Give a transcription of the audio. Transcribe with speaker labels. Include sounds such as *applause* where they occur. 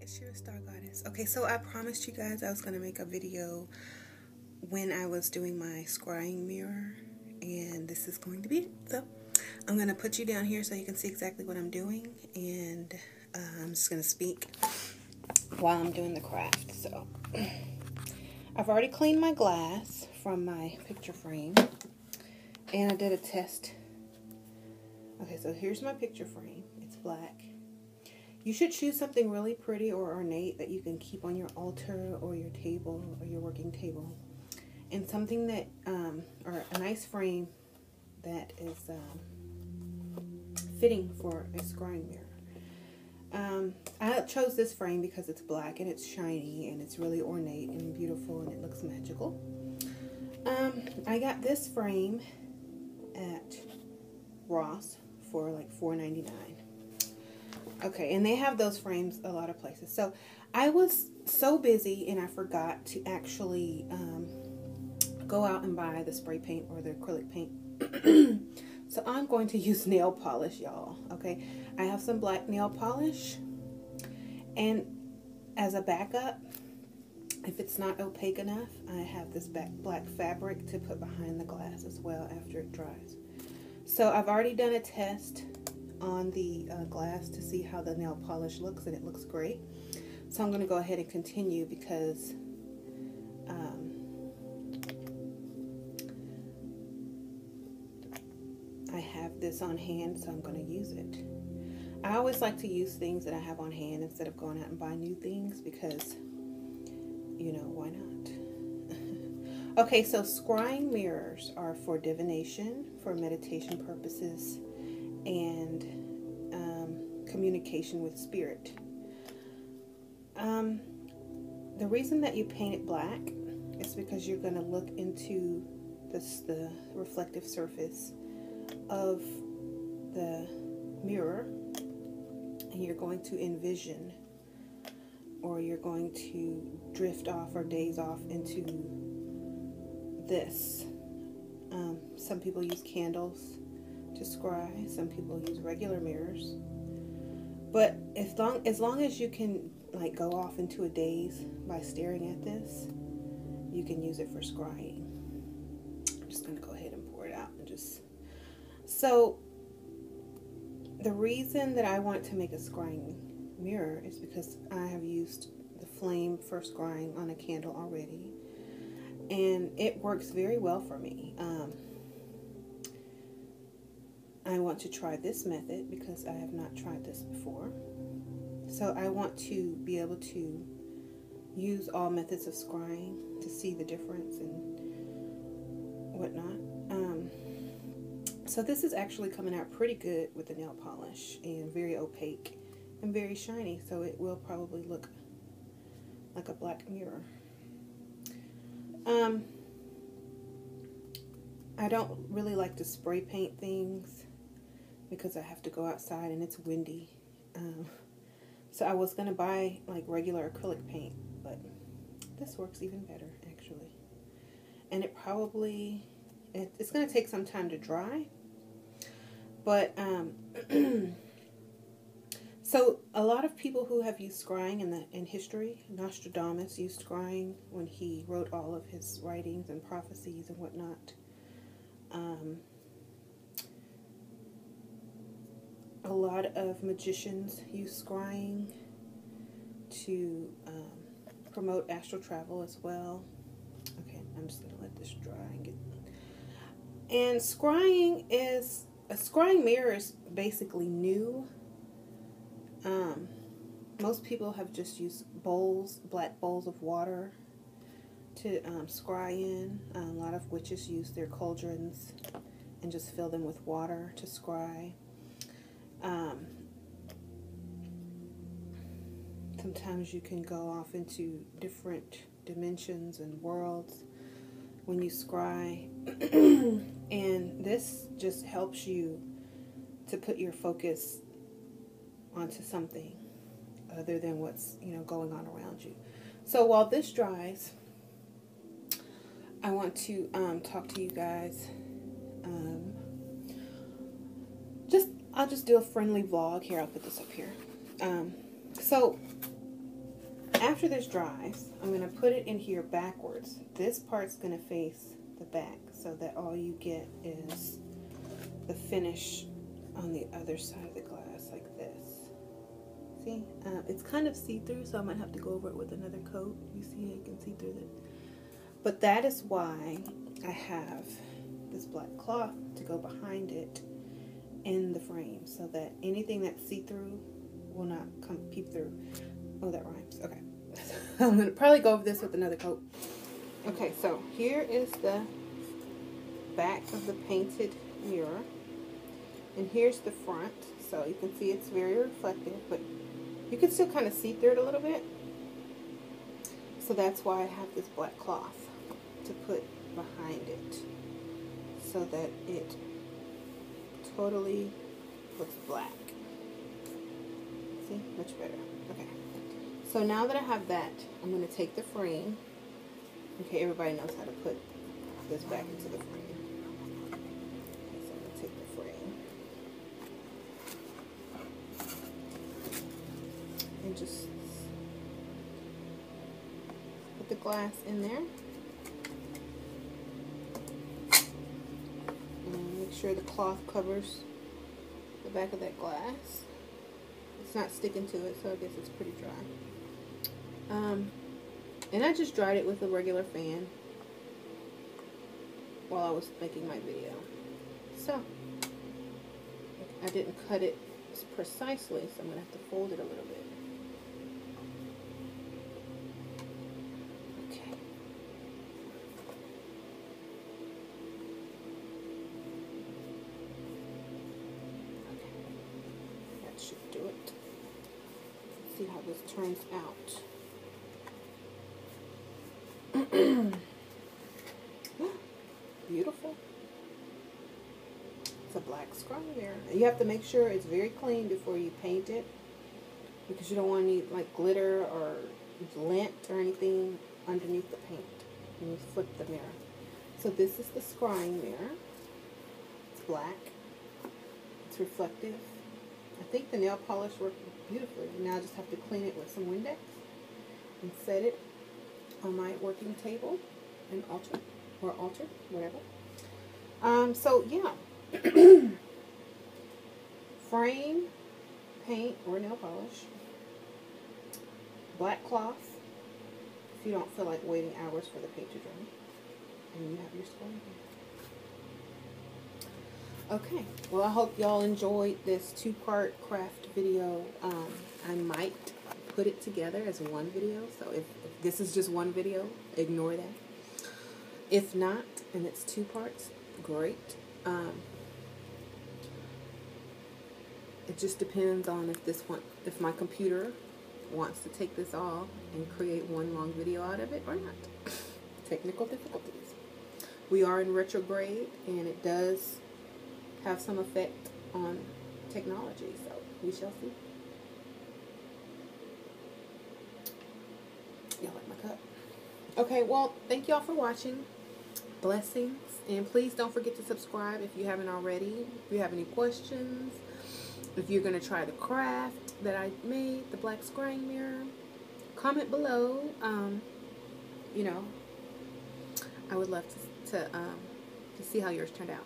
Speaker 1: it's your Star Goddess. Okay, so I promised you guys I was going to make a video when I was doing my scrying mirror, and this is going to be it. So I'm going to put you down here so you can see exactly what I'm doing, and uh, I'm just going to speak while I'm doing the craft. So *clears throat* I've already cleaned my glass from my picture frame, and I did a test. Okay, so here's my picture frame. It's black you should choose something really pretty or ornate that you can keep on your altar or your table or your working table. And something that, um, or a nice frame that is um, fitting for a scrying mirror. Um, I chose this frame because it's black and it's shiny and it's really ornate and beautiful and it looks magical. Um, I got this frame at Ross for like $4.99. Okay, and they have those frames a lot of places. So I was so busy and I forgot to actually um, go out and buy the spray paint or the acrylic paint. *clears throat* so I'm going to use nail polish, y'all. Okay, I have some black nail polish. And as a backup, if it's not opaque enough, I have this black fabric to put behind the glass as well after it dries. So I've already done a test on the uh, glass to see how the nail polish looks and it looks great. So I'm going to go ahead and continue because um, I have this on hand so I'm going to use it. I always like to use things that I have on hand instead of going out and buying new things because, you know, why not? *laughs* okay, so scrying mirrors are for divination, for meditation purposes, and um, communication with spirit. Um, the reason that you paint it black is because you're going to look into this the reflective surface of the mirror and you're going to envision or you're going to drift off or daze off into this. Um, some people use candles to scry. Some people use regular mirrors. But as long as long as you can like go off into a daze by staring at this, you can use it for scrying. I'm just gonna go ahead and pour it out and just so the reason that I want to make a scrying mirror is because I have used the flame for scrying on a candle already and it works very well for me. Um, I want to try this method because I have not tried this before. So I want to be able to use all methods of scrying to see the difference and whatnot. Um, so this is actually coming out pretty good with the nail polish and very opaque and very shiny. So it will probably look like a black mirror. Um, I don't really like to spray paint things because I have to go outside and it's windy. Um, so I was going to buy like regular acrylic paint, but this works even better actually. And it probably, it, it's going to take some time to dry. But, um, *clears throat* so a lot of people who have used scrying in the in history, Nostradamus used scrying when he wrote all of his writings and prophecies and whatnot. Um, a lot of magicians use scrying to um, promote astral travel as well. Okay, I'm just going to let this dry and get. And scrying is a scrying mirror is basically new. Um, most people have just used bowls, black bowls of water to um, scry in. a lot of witches use their cauldrons and just fill them with water to scry. Um, sometimes you can go off into different dimensions and worlds when you scry. *clears throat* and this just helps you to put your focus onto something other than what's you know going on around you. So while this dries, I want to um, talk to you guys um, just I'll just do a friendly vlog here. I'll put this up here. Um, so after this dries, I'm going to put it in here backwards. This part's going to face the back so that all you get is the finish on the other side of the glass like this. See, uh, it's kind of see-through, so I might have to go over it with another coat. You see, you can see through it. But that is why I have this black cloth to go behind it in the frame so that anything that's see-through will not come peep through. Oh, that rhymes. Okay. I'm going to probably go over this with another coat. Okay, so here is the back of the painted mirror. And here's the front. So you can see it's very reflective, but you can still kind of see through it a little bit. So that's why I have this black cloth to put behind it so that it totally looks black. See? Much better. Okay. So now that I have that, I'm going to take the frame. Okay, everybody knows how to put this back into the frame. So I'm going to take the frame. And just put the glass in there. And make sure the cloth covers the back of that glass. It's not sticking to it, so I guess it's pretty dry. Um, and I just dried it with a regular fan while I was making my video. So, I didn't cut it precisely, so I'm going to have to fold it a little bit. Okay. Okay. That should do it. See how this turns out. It's a black mirror. You have to make sure it's very clean before you paint it because you don't want any like glitter or lint or anything underneath the paint when you flip the mirror. So this is the scrying mirror. It's black. It's reflective. I think the nail polish worked beautifully. Now I just have to clean it with some Windex and set it on my working table and altar or altar, whatever. Um, so yeah, *coughs* frame, paint or nail polish, black cloth if you don't feel like waiting hours for the paint to dry, and you have your square. Okay, well I hope y'all enjoyed this two-part craft video. Um, I might put it together as one video, so if, if this is just one video, ignore that. If not, and it's two parts, great. Um, it just depends on if this one, if my computer wants to take this all and create one long video out of it or not. *laughs* Technical difficulties. We are in retrograde, and it does have some effect on technology, so we shall see. Y'all like my cup? Okay, well, thank y'all for watching. Blessings. And please don't forget to subscribe if you haven't already. If you have any questions, if you're going to try the craft that I made, the black scrying mirror, comment below. Um, you know, I would love to, to, um, to see how yours turned out.